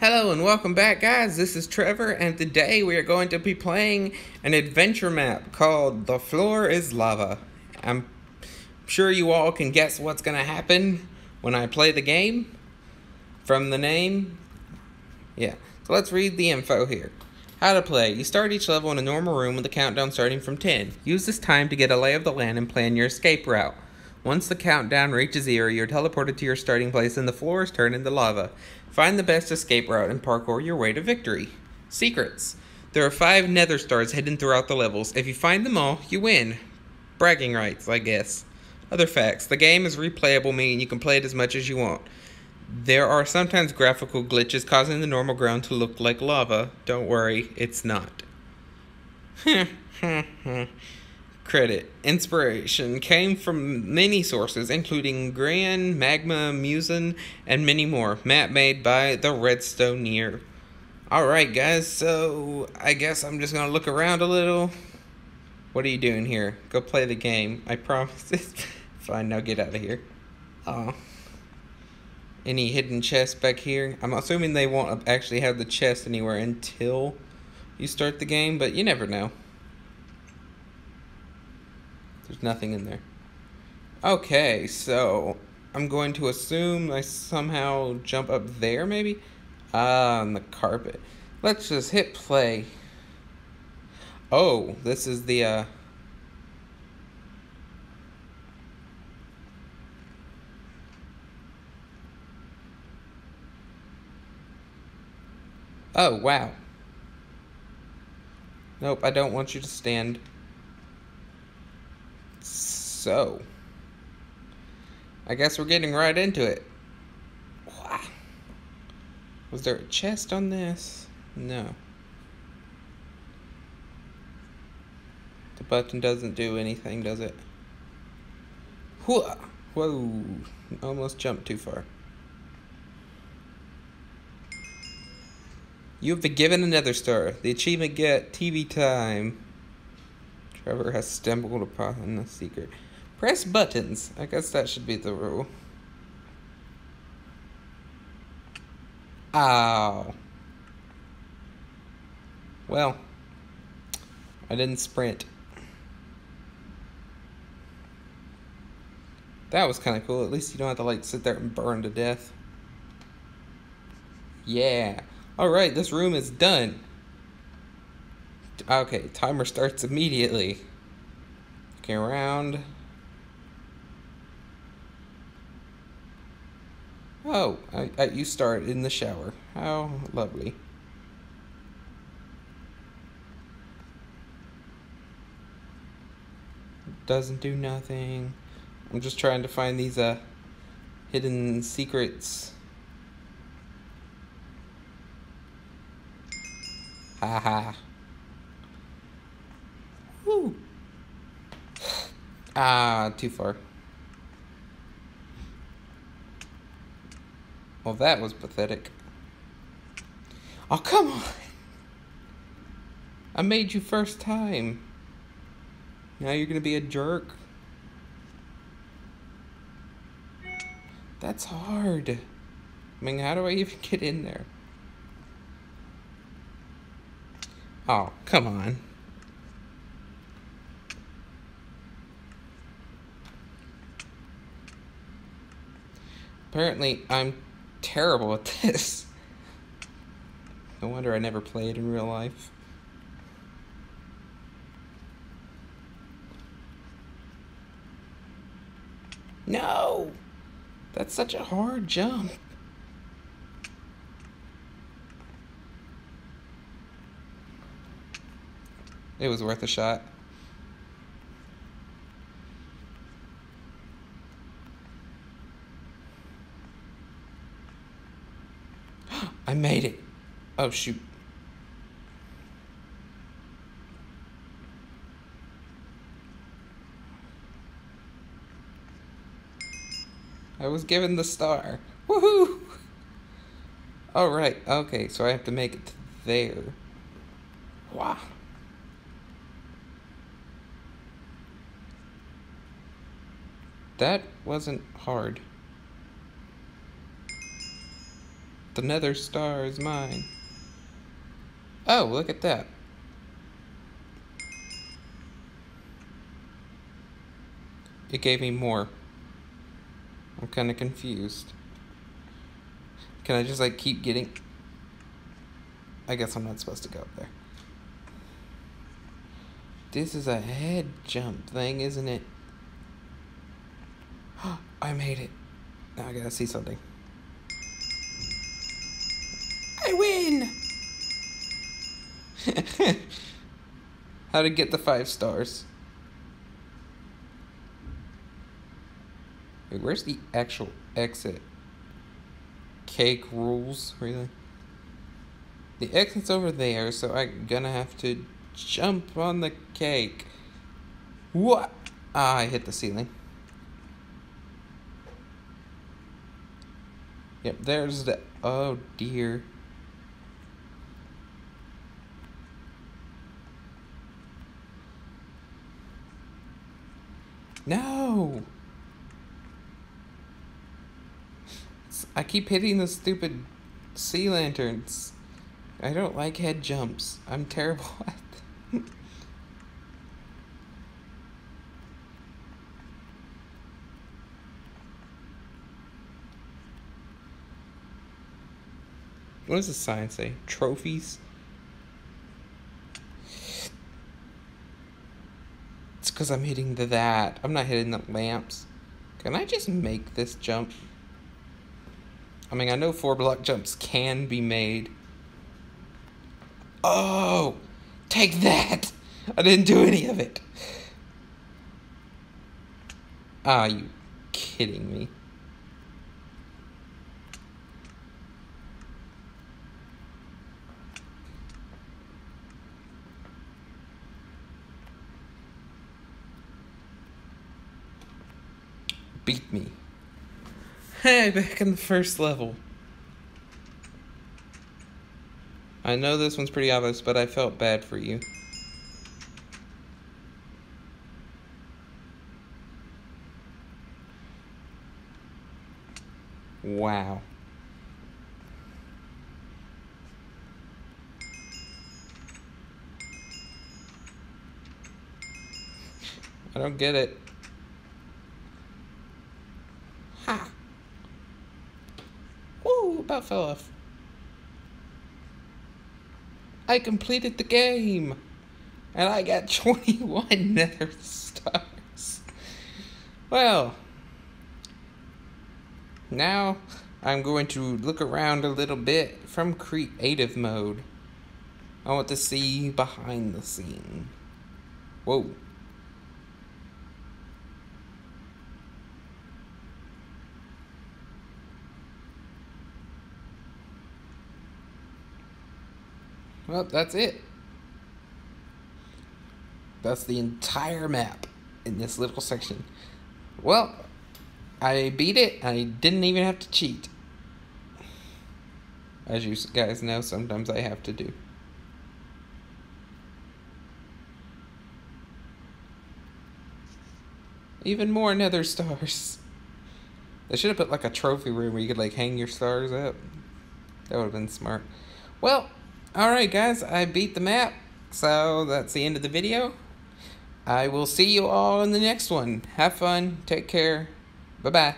Hello and welcome back guys, this is Trevor and today we are going to be playing an adventure map called The Floor is Lava. I'm sure you all can guess what's going to happen when I play the game from the name. Yeah, so let's read the info here. How to play. You start each level in a normal room with a countdown starting from 10. Use this time to get a lay of the land and plan your escape route. Once the countdown reaches zero, you're teleported to your starting place and the floor is turned into lava. Find the best escape route and parkour your way to victory. Secrets. There are five nether stars hidden throughout the levels. If you find them all, you win. Bragging rights, I guess. Other facts. The game is replayable, meaning you can play it as much as you want. There are sometimes graphical glitches causing the normal ground to look like lava. Don't worry, it's not. Credit. Inspiration came from many sources, including Gran, Magma, Musen, and many more. Map made by the Redstoneer. Alright, guys, so I guess I'm just gonna look around a little. What are you doing here? Go play the game. I promise. Fine, now get out of here. Oh. Any hidden chests back here? I'm assuming they won't actually have the chest anywhere until you start the game, but you never know. There's nothing in there. Okay, so I'm going to assume I somehow jump up there, maybe? Ah, on the carpet. Let's just hit play. Oh, this is the, uh... Oh, wow. Nope, I don't want you to stand. So, I guess we're getting right into it. Was there a chest on this? No. The button doesn't do anything, does it? Whoa! Whoa! Almost jumped too far. You have been given another star. The achievement get TV time. Trevor has stumbled upon the secret. Press buttons. I guess that should be the rule. Ow. Well, I didn't sprint. That was kind of cool. At least you don't have to like sit there and burn to death. Yeah. Alright, this room is done. Okay, timer starts immediately. Looking around. Oh, I, I, you start in the shower. How lovely. Doesn't do nothing. I'm just trying to find these uh hidden secrets. Haha. Ah, too far. Well, that was pathetic. Oh, come on. I made you first time. Now you're going to be a jerk. That's hard. I mean, how do I even get in there? Oh, come on. Apparently, I'm terrible at this. No wonder I never played in real life. No! That's such a hard jump. It was worth a shot. I made it. Oh, shoot. I was given the star. Woohoo! Alright, okay, so I have to make it there. Wow. That wasn't hard. The nether star is mine. Oh, look at that. It gave me more. I'm kind of confused. Can I just like keep getting... I guess I'm not supposed to go up there. This is a head jump thing, isn't it? I made it. Now I gotta see something. I win! How to get the five stars. Wait, where's the actual exit? Cake rules, really? The exit's over there, so I'm gonna have to jump on the cake. What? Ah, I hit the ceiling. Yep, there's the... Oh, dear. No! I keep hitting the stupid sea lanterns. I don't like head jumps. I'm terrible at them. What does the sign say? Trophies? It's because I'm hitting the that. I'm not hitting the lamps. Can I just make this jump? I mean, I know four block jumps can be made. Oh! Take that! I didn't do any of it. Are you kidding me? Beat me. Hey, back in the first level. I know this one's pretty obvious, but I felt bad for you. Wow. I don't get it. Fell off. I completed the game. And I got 21 nether stars. Well, now I'm going to look around a little bit from creative mode. I want to see behind the scene. Whoa. Well, that's it. That's the entire map in this little section. Well, I beat it. I didn't even have to cheat. As you guys know, sometimes I have to do. Even more nether stars. They should have put like a trophy room where you could like hang your stars up. That would have been smart. Well, Alright guys, I beat the map, so that's the end of the video. I will see you all in the next one. Have fun, take care, bye-bye.